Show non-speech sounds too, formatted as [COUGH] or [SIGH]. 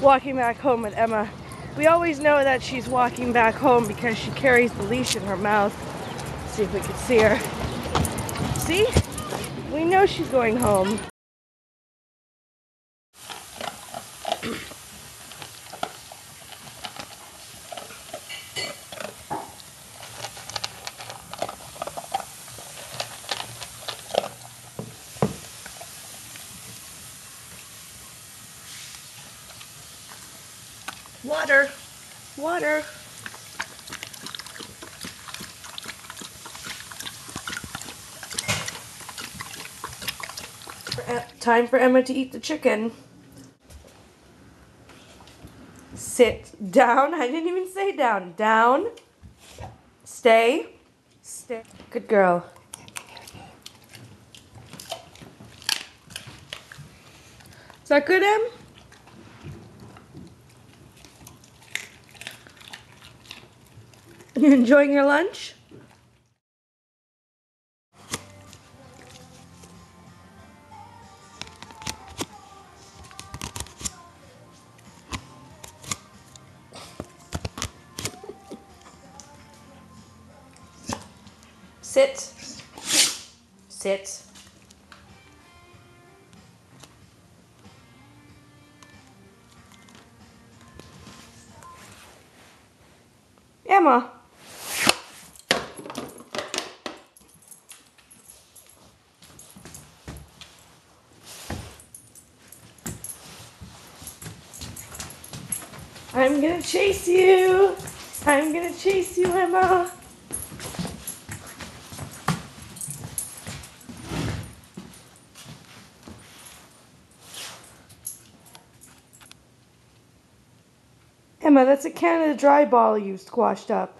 walking back home with Emma. We always know that she's walking back home because she carries the leash in her mouth. Let's see if we can see her. See? We know she's going home. Water. Water. Time for Emma to eat the chicken. Sit down. [LAUGHS] I didn't even say down. Down. Stay. Stay. Good girl. Is that good, Em? You [LAUGHS] enjoying your lunch? Sit. Sit. Emma. I'm gonna chase you. I'm gonna chase you, Emma. Emma, that's a Canada dry ball you squashed up.